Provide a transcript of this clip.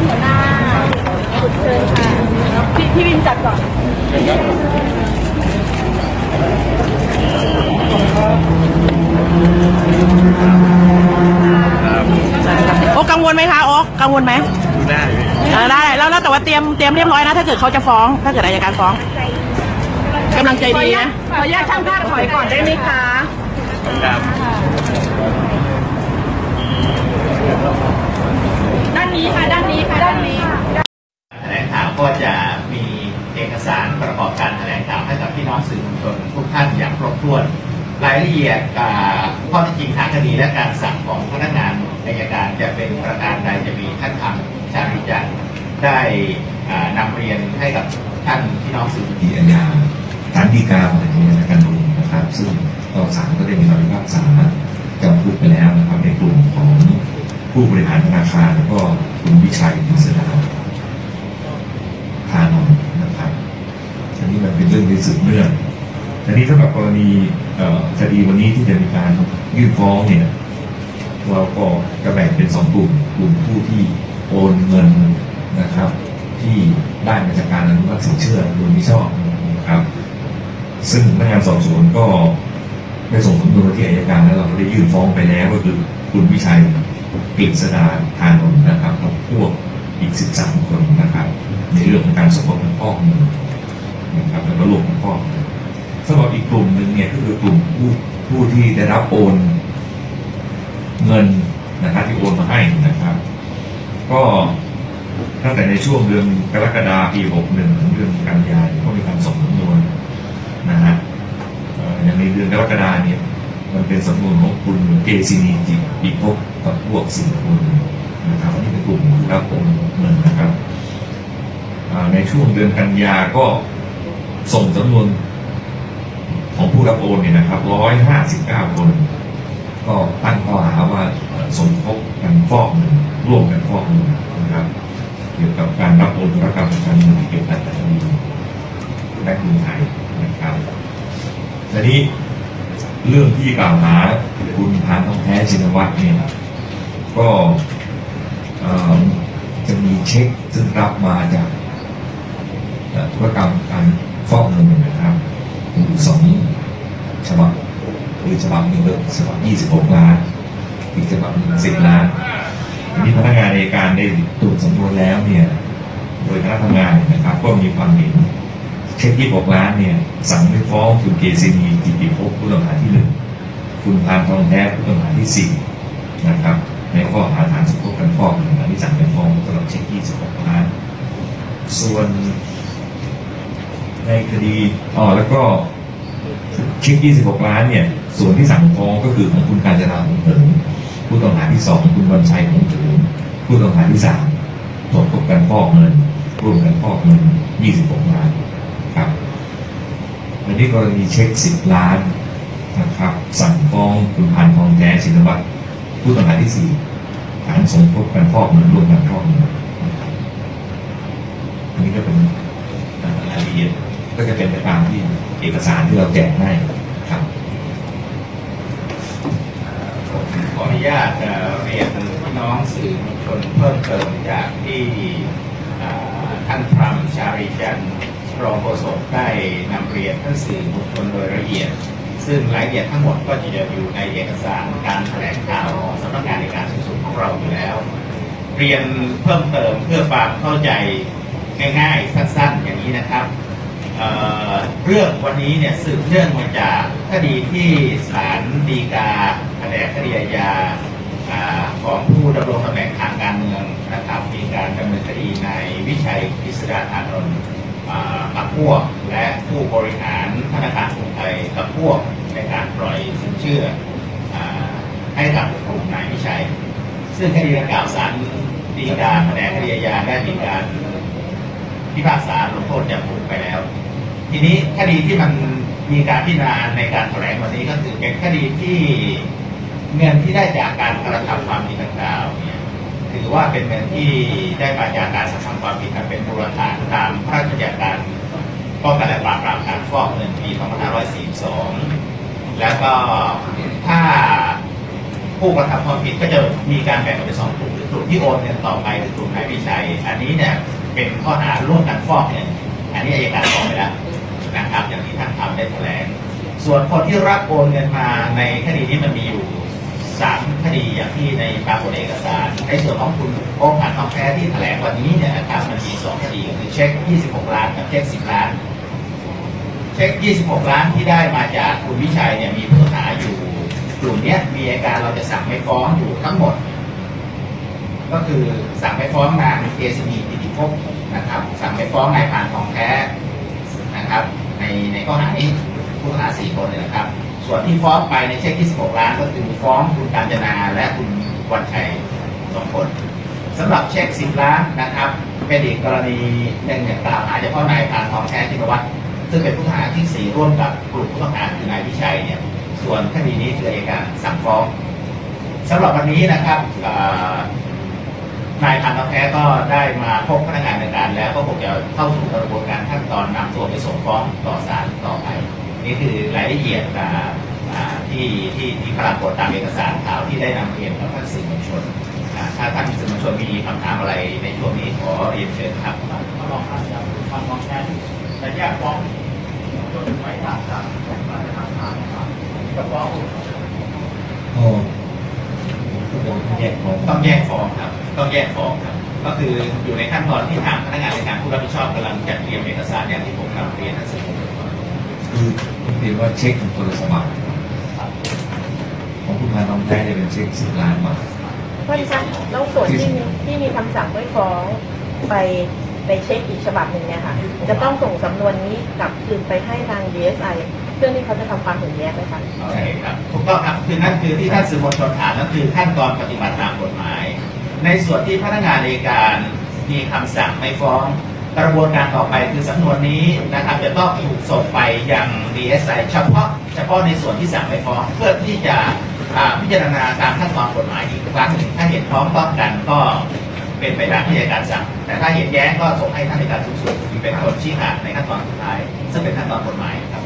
หัวหน้าสุดเชิญค่ะพี่พี่วินจัดก่อนโอ้กังวลไหมคะโอ้กังวลไหมได้เออได้แล้วแล้วแต่ว่าเตรียมเตรียมเรียบร้อยนะ ถ้าเกิดเขาจะฟ้อง ถ้าเกิดอายการฟ้องกำลังใจดีนุญาตนะขออนุญาตช่างภาพถอยก่อนได้ไหมคะ ครับ ด้านนี้ค่ะ ด้านนี้ค่ะ ด้านนี้ แถลงข่าวก็จะมีเอกสารประกอบการแถลงข่าวให้กับพี่น้องสื่อมวลชนทุกท่านอย่างครบถ้วน รายละเอียดอ่าข้อท็จจริงทางคดีและการสั่งของพนักงานอายการจะเป็นประการใดจะมีท่านทำชาริจันได้อ่านำเรียนให้กับท่านพี่น้องสื่อมวลชนที่อาญาฐานดีกาของอาญาการเมืองนะครับ ซึ่งก็ศาลก็ได้มีคำพิพากษาจำคุกไปแล้วนะครับในกลุ่มของผู้บริหารธนาคารแล้วก็คุณวิชัยพิสดาทานนนะครับอันนี้มันเป็นเรื่องที่สืบเนื่อง อันนี้สำหรับกรณีคดีวันนี้ที่จะมีการยื่นฟ้องเนี่ยเราก็จะแบ่งเป็นสองกลุ่มกลุ่มผู้ที่โอนเงินนะครับ ที่ได้มาจากการอนุมัติสินเชื่อโดยมิชอบนะครับ ซึ่งพนักงานสอบสวนก็ได้ส่งสำนวนมาที่อัยการแล้วเราก็ได้ยื่นฟ้องไปแล้วก็คือคุณวิชัยกฤษดาทานนท์นะครับกับพวกอีก 13 คนนะครับ ในเรื่องของการสมคบกันฟอกเงินนะครับแล้วก็รวมกันฟอกเงิน สำหรับอีกกลุ่มหนึ่งเนี่ยก็คือกลุ่มผู้ผู้ที่ได้รับโอนเงินนะครับที่โอนมาให้นะครับ ก็ตั้งแต่ในช่วงเดือนกรกฎาคมปี 61 ถึงเดือนกันยายนก็มีการส่งสำนวนนะฮะอย่างในเดือนกรกฎาเนี่ยมันเป็นสำนวนของคุณเกซินีจิปิภพกับพวกสี่คนนะครับอันนี้เป็นกลุ่มรับโอนเงินนะครับในช่วงเดือนกันยาก็ส่งสำนวน ของผู้รับโอนเนี่ยนะครับ159คน ก็ตั้งข้อหาว่าสมคบกันฟอกเงินร่วมกันฟอกเงินนะครับเกี่ยวกับการรับโอนธุรกรรมทางการเงินที่เกี่ยวกับคดีและกรุงไทยนะครับทีนี้เรื่องที่กล่าวหาคุณพานทองแท้ชินวัตรเนี่ยก็จะมีเช็คซึ่งรับมาจากธุรกรรมการฟอกเงินนะครับ อยู่สองฉบับคือฉบับหนึ่งฉบับ26ล้านอีกฉบับหนึ่ง10ล้านทีนี้พนักงานในการได้ตรวจสำนวนแล้วเนี่ยโดยคณะทำงานนะครับ ก็มีความเห็นเช็ค26ล้านเนี่ย สั่งไม่ฟ้องคุณเกษินีกิติภพผู้ต้องหาที่หนึ่งคุณพานทองแท้ผู้ต้องหาที่สี่นะครับในข้อหาฐานสมคบกันฟอกเงินอันนี้สั่งไม่ฟ้องสำหรับเช็ค26ล้านส่วน ในคดีอ๋อแล้วก็เช็ค 26 ล้านเนี่ย ส่วนที่สั่งฟ้องก็คือของคุณการจนาหงเหินผู้ต้องหาที่สองคุณวันชัยหงเหินผู้ต้องหาที่สามตรวจพบการฟอกเงินร่วมกันฟอกเงิน 26 ล้านครับอันนี้กรณีเช็ค 10 ล้านนะครับ สั่งฟ้องคุณพันทองแท้ชินวัตรผู้ต้องหาที่สี่ฐานสมคบกันฟอกเงินร่วมกันฟอกเงินอันนี้ก็เป็นรายละเอียด ก็จะเป็นไปตามที่เอกสารที่เราแจกให้ครับขออนุญาตเรียนพี่น้องสื่อมวลชนเพิ่มเติมจากที่ท่านพรมชาริจันทร์รองโฆษกได้นำเรียนท่านสื่อมวลชนโดยละเอียด ซึ่งรายละเอียดทั้งหมดก็จะอยู่ในเอกสารการแถลงข่าวของสำนักงานในการสูงสุดของเราอยู่แล้ว เรียนเพิ่มเติมเพื่อความเข้าใจง่ายๆ สั้นๆ อย่างนี้นะครับ เรื่องวันนี้เนี่ยสืบเนื่องมาจากคดีที่ศาลฎีกาแผนกคดีอาญาของผู้ดำรงตำแหน่งทางการเมืองนะครับมีการดำเนินคดีในวิชัยกฤษดาธานนท์อ่ากับพวก และผู้บริหารธนาคารกรุงไทยกับพวกในการปล่อยสินเชื่ออให้กับกลุ่มนายวิชัย ซึ่งคดีดังกล่าวศาลฎีกาแผนกคดีอาญาได้มีการพิพากษาลงโทษจำคุกไปแล้ว ทีนี้คดีที่มันมีการพิจารณาในการแถลงวันนี้ก็คือเป็นคดีที่เงินที่ได้จากการกระทำความผิดดังกล่าวเนี่ยถือว่าเป็นเงินที่ได้มาจากการกระทำความผิดอันเป็นมูลฐานตามพระราชบัญญัติการป้องกันและปราบปรามการฟอกเงินปี 2542 แล้วก็ถ้าผู้กระทำความผิดก็จะมีการแบ่งออกเป็นสองกลุ่มคือกลุ่มที่โอนเงินต่อไปคือกลุ่มนายพิชัย อันนี้เนี่ยเป็นข้อหาร่วมกันฟอกเงินอันนี้อัยการฟ้องไปแล้ว นะครับอย่างที่ท่านทำได้แถลง ส่วนคนที่รับโอนเงินมาในคดีนี้มันมีอยู่สามคดีอย่างที่ในปรากฏเอกสารในส่วนของคุณโองค์การทองแท้ที่แถลงวันนี้เนี่ยนะครับมันมีสองคดีคือเช็ค 26 ล้านกับเช็ค 10 ล้าน เช็ค 26 ล้านที่ได้มาจากคุณวิชัยเนี่ยมีผู้ต้องหาอยู่กลุ่มเนี้ยมีอาการเราจะสั่งไม่ฟ้องอยู่ทั้งหมด ก็คือสั่งไม่ฟ้องนางเอสมีติติภพนะครับสั่งไม่ฟ้องนายผ่านทองแท้นะครับ ในในข้อหานี้ผู้ต้องหาสี่คนเนี่ยนะครับ ส่วนที่ฟ้องไปในเช็คที่ 16 ล้านก็คือฟ้องคุณการจนาและคุณวันชัยสองคนสำหรับเช็ค 10 ล้านนะครับเป็นอีกกรณีหนึ่งเนี่ยกล่าวหาเฉพาะนายผานทองแท้ชินวัตรซึ่งเป็นผู้ต้องหาที่สี่ร่วมกับกลุ่มผู้ต้องหาคือนายวิชัยเนี่ยส่วนคดีนี้คืออัยการสั่งฟ้องสำหรับวันนี้นะครับ นายพันธุ์แท้ก็ได้มาพบพนักงานในการแล้วก็คงจะเข้าสู่กระบวนการขั้นตอนนำตัวไปส่งฟ้องต่อศาลต่อไป นี่คือรายละเอียดอ่าอ่าที่ที่ที่ปรากฏตามเอกสารข่าวที่ได้นำเรียนกับท่านสื่อมวลชนอ่าถ้าท่านสื่อมวลชนมีคำถามอะไรในช่วงนี้ขอเรียนเชิญครับมาลองทำจากความมองแทนแต่แยกฟ้องจนไม่ต่างจากมาตรฐานนะครับก็ฟ้องก็ก็ต้องแยกของต้องแยกฟ้องครับ ต้องแยกฟ้องครับก็คืออยู่ในขั้นตอนที่ทางพนักงานในการผู้รับผิดชอบกำลังจัดเตรียมเอกสารอย่างที่ผมนำเรียนท่านสื่อมวลชนคือผมเรียนว่าเช็คของคนละฉบับของคุณพาน้องแท้เนี่ยเป็นเช็คสิบล้านบาทท่านคะแล้วส่วนที่มีที่มีคำสั่งไม่ฟ้องไปไปเช็คอีกฉบับหนึ่งเนี่ยค่ะจะต้องส่งสำนวนนี้กลับคืนไปให้ทาง DSI เพื่อที่เขาจะทำความเห็นแย้งไหมคะใช่ครับถูกต้องครับคือนั่นคือที่ท่านสื่อมวลชนถามนั่นคือขั้นตอนปฏิบัติตามกฎหมาย ในส่วนที่พนักงานในการมีคำสั่งไม่ฟ้อง กระบวนการต่อไปคือสำนวนนี้นะครับจะต้องถูกส่งไปยัง DSI เฉพาะเฉพาะในส่วนที่สั่งไม่ฟ้องเพื่อที่จะพิจารณาตามขั้นตอนกฎหมายอีกครั้งหนึ่งถ้าเห็นพร้อมต้องกันก็เป็นไปตามที่อัยการสั่งแต่ถ้าเห็นแย้งก็ส่งให้ท่านอัยการสูงสุดเป็นคนชี้ขาดในขั้นตอนสุดท้าย ซึ่งเป็นขั้นตอนกฎหมายครับ